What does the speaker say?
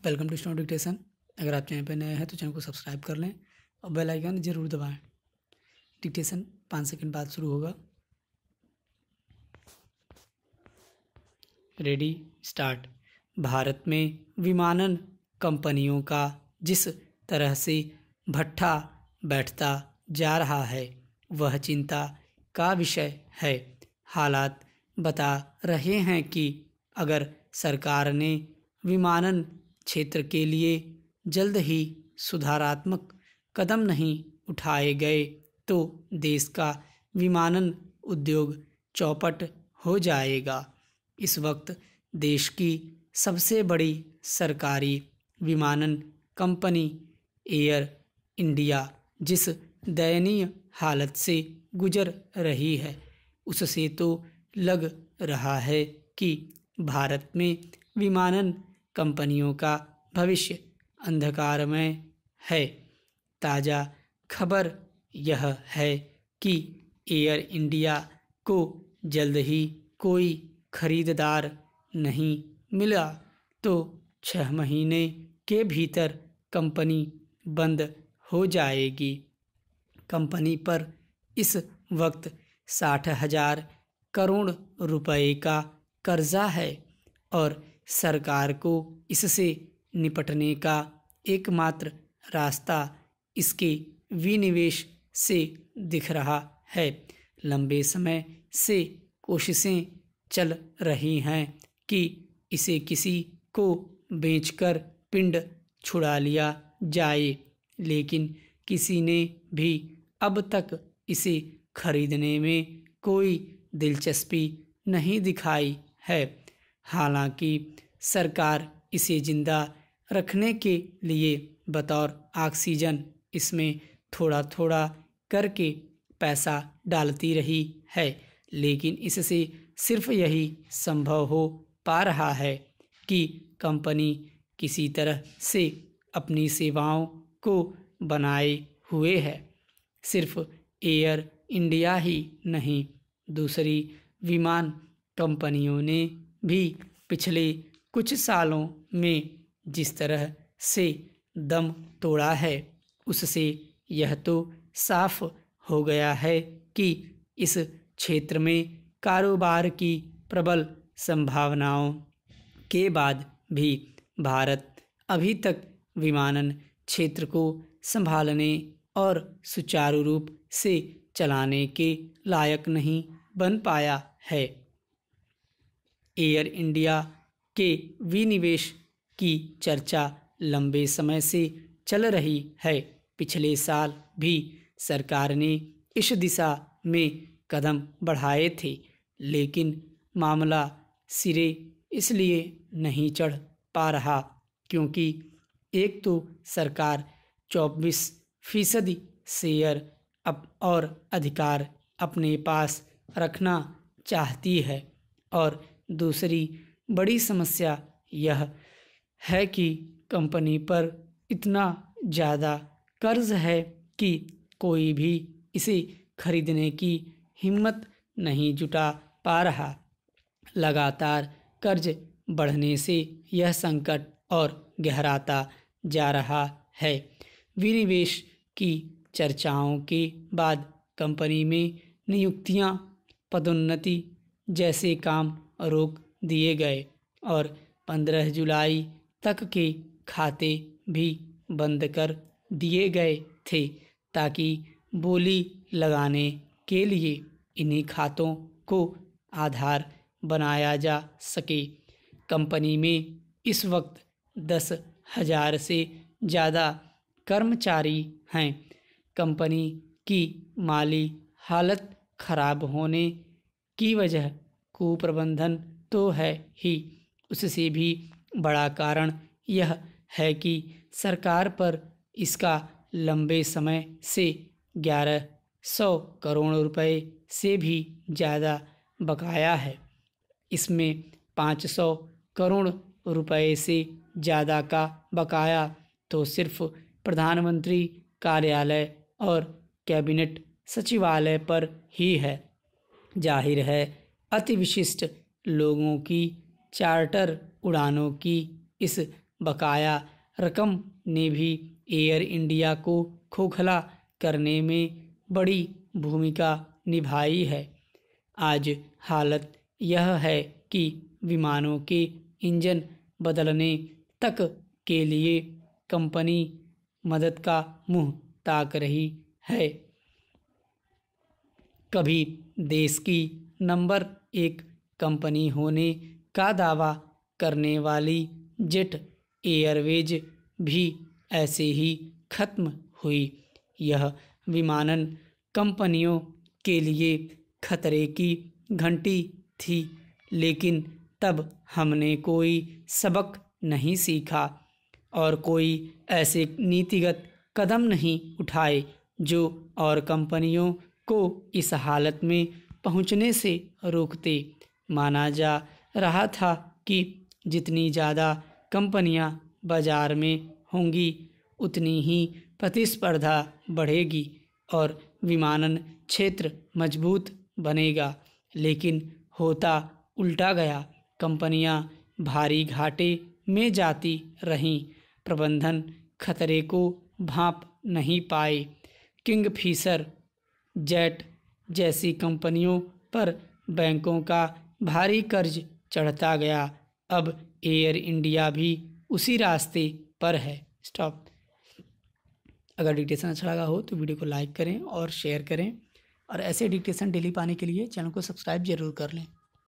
Welcome to stone dictation. अगर आप channel पर नए हैं तो चैनल को सब्सक्राइब कर लें और बेल आइकन ज़रूर दबाएँ। डिक्टेशन, पाँच सेकंड बाद शुरू होगा। रेडी स्टार्ट भारत में विमानन कंपनियों का जिस तरह से भट्ठा बैठता जा रहा है, वह चिंता का विषय है। हालात बता रहे हैं कि अगर सरकार ने विमानन क्षेत्र के लिए जल्द ही सुधारात्मक कदम नहीं उठाए गए तो देश का विमानन उद्योग चौपट हो जाएगा। इस वक्त देश की सबसे बड़ी सरकारी विमानन कंपनी एयर इंडिया, जिस दयनीय हालत से गुजर रही है, उससे तो लग रहा है कि भारत में विमानन कंपनियों का भविष्य अंधकार में है। ताज़ा खबर यह है कि एयर इंडिया को जल्द ही कोई खरीदार नहीं मिला। तो छह महीने के भीतर कंपनी बंद हो जाएगी। कंपनी पर इस वक्त साठ हज़ार करोड़ रुपए का कर्जा है और सरकार को इससे निपटने का एकमात्र रास्ता इसके विनिवेश से दिख रहा है। लंबे समय से कोशिशें चल रही हैं कि इसे किसी को बेचकर पिंड छुड़ा लिया जाए, लेकिन किसी ने भी अब तक इसे खरीदने में कोई दिलचस्पी नहीं दिखाई है। हालाँकि सरकार इसे ज़िंदा रखने के लिए बतौर ऑक्सीजन इसमें थोड़ा थोड़ा करके पैसा डालती रही है, लेकिन इससे सिर्फ़ यही संभव हो पा रहा है कि कंपनी किसी तरह से अपनी सेवाओं को बनाए हुए है। सिर्फ़ एयर इंडिया ही नहीं, दूसरी विमान कंपनियों ने भी पिछले कुछ सालों में जिस तरह से दम तोड़ा है, उससे यह तो साफ़ हो गया है कि इस क्षेत्र में कारोबार की प्रबल संभावनाओं के बाद भी भारत अभी तक विमानन क्षेत्र को संभालने और सुचारू रूप से चलाने के लायक नहीं बन पाया है। एयर इंडिया के विनिवेश की चर्चा लंबे समय से चल रही है। पिछले साल भी सरकार ने इस दिशा में कदम बढ़ाए थे, लेकिन मामला सिरे इसलिए नहीं चढ़ पा रहा क्योंकि एक तो सरकार चौबीस फ़ीसदी शेयर अप और अधिकार अपने पास रखना चाहती है और दूसरी बड़ी समस्या यह है कि कंपनी पर इतना ज़्यादा कर्ज है कि कोई भी इसे खरीदने की हिम्मत नहीं जुटा पा रहा। लगातार कर्ज बढ़ने से यह संकट और गहराता जा रहा है। विनिवेश की चर्चाओं के बाद कंपनी में नियुक्तियाँ, पदोन्नति जैसे काम रोक दिए गए और 15 जुलाई तक के खाते भी बंद कर दिए गए थे ताकि बोली लगाने के लिए इन्हीं खातों को आधार बनाया जा सके। कंपनी में इस वक्त दस हज़ार से ज़्यादा कर्मचारी हैं। कंपनी की माली हालत खराब होने की वजह कुप्रबंधन तो है ही। उससे भी बड़ा कारण यह है कि सरकार पर इसका लंबे समय से ग्यारह सौ करोड़ रुपए से भी ज़्यादा बकाया है। इसमें पाँच सौ करोड़ रुपए से ज़्यादा का बकाया तो सिर्फ़ प्रधानमंत्री कार्यालय और कैबिनेट सचिवालय पर ही है। ज़ाहिर है अति विशिष्ट लोगों की चार्टर उड़ानों की इस बकाया रकम ने भी एयर इंडिया को खोखला करने में बड़ी भूमिका निभाई है। आज हालत यह है कि विमानों के इंजन बदलने तक के लिए कंपनी मदद का मुँह ताक रही है। कभी देश की नंबर एक कंपनी होने का दावा करने वाली जेट एयरवेज भी ऐसे ही खत्म हुई। यह विमानन कंपनियों के लिए खतरे की घंटी थी, लेकिन तब हमने कोई सबक नहीं सीखा और कोई ऐसे नीतिगत कदम नहीं उठाए जो और कंपनियों को इस हालत में पहुँचने से रोकते। माना जा रहा था कि जितनी ज़्यादा कंपनियाँ बाज़ार में होंगी, उतनी ही प्रतिस्पर्धा बढ़ेगी और विमानन क्षेत्र मज़बूत बनेगा। लेकिन होता उल्टा गया। कंपनियाँ भारी घाटे में जाती रहीं। प्रबंधन खतरे को भांप नहीं पाए। किंग फिशर जेट जैसी कंपनियों पर बैंकों का भारी कर्ज चढ़ता गया। अब एयर इंडिया भी उसी रास्ते पर है। स्टॉप। अगर डिक्टेशन अच्छा लगा हो तो वीडियो को लाइक करें और शेयर करें और ऐसे डिक्टेशन डेली पाने के लिए चैनल को सब्सक्राइब ज़रूर कर लें।